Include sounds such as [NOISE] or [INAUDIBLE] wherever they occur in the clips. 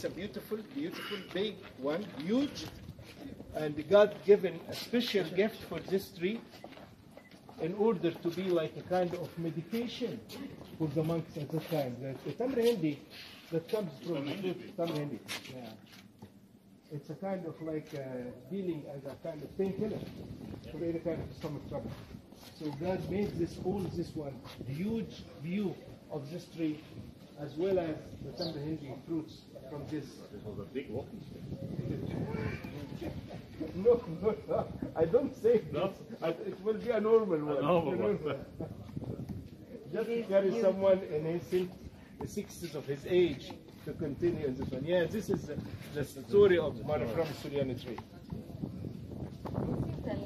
It's a beautiful, beautiful, big one, huge, and God given a special gift for this tree in order to be like a kind of meditation for the monks at the time. The, the Tamr that comes from the fruit, Tamr Yeah. It's a kind of like uh, dealing as a kind of painkiller for any kind of stomach trouble. So God made this all this one huge view of this tree as well as the Tamr Hindi fruits from this. This was a big walking stick. [LAUGHS] no, no, no, I don't say no. It. it will be a normal one. A normal one. [LAUGHS] Just to carry someone in his 60s of his age to continue in this one. Yeah, this is the, the story of Mar Afram Suryani tree. This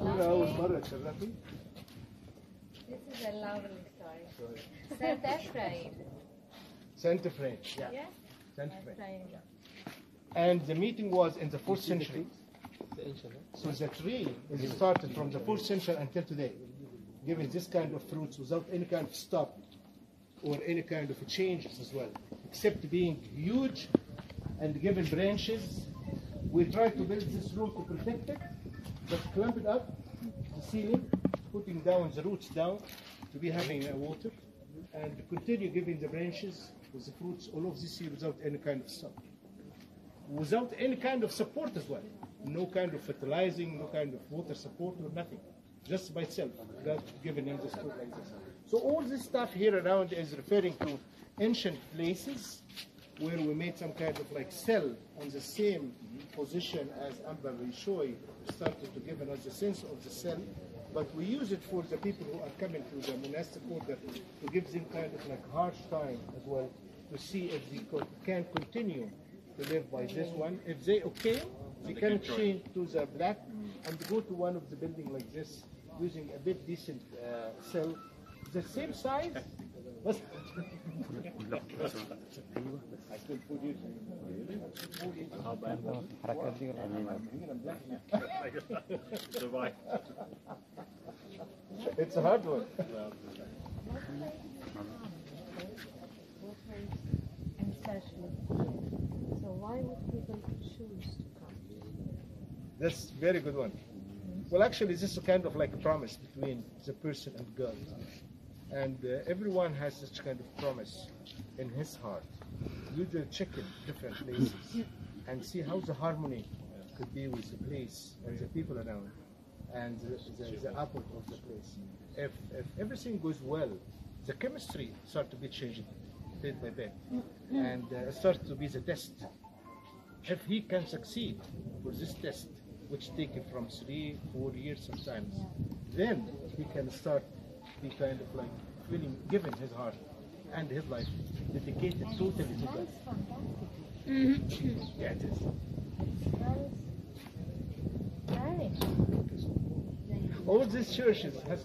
is a lovely story. Set that right. Saint Ephraim. Santa Yeah. Yes? Santa Fe. Ephraim. And the meeting was in the 4th century. So the tree is started from the 4th century until today, giving this kind of fruits without any kind of stop or any kind of changes as well, except being huge and giving branches. We try to build this room to protect it, but clamp it up, the ceiling, putting down the roots down to be having uh, water, and continue giving the branches with the fruits all of this year without any kind of stop without any kind of support as well. No kind of fertilizing, no kind of water support or nothing. Just by itself. God given him this fruit like this. So all this stuff here around is referring to ancient places where we made some kind of like cell on the same position as Amba Bishoy started to give us a sense of the cell. But we use it for the people who are coming to the monastic order to give them kind of like harsh time as well to see if they co- can continue to live by this one. If they okay, they can change to the black and go to one of the building like this using a bit decent uh, cell, the same size. But I can put It's a hard one. So why would people choose to come? That's very good one. Well, actually, this is kind of like a promise between the person and God. And uh, everyone has such kind of promise in his heart. You just check in different places and see how the harmony could be with the place and the people around and the, the, the of the place. If, if everything goes well, the chemistry start to be changing bit by bit and uh, start to be the test if he can succeed for this test, which take from three, four years sometimes, then he can start be kind of like feeling given his heart and his life dedicated totally to That fantastic. Yeah, it is. That is very. All these churches has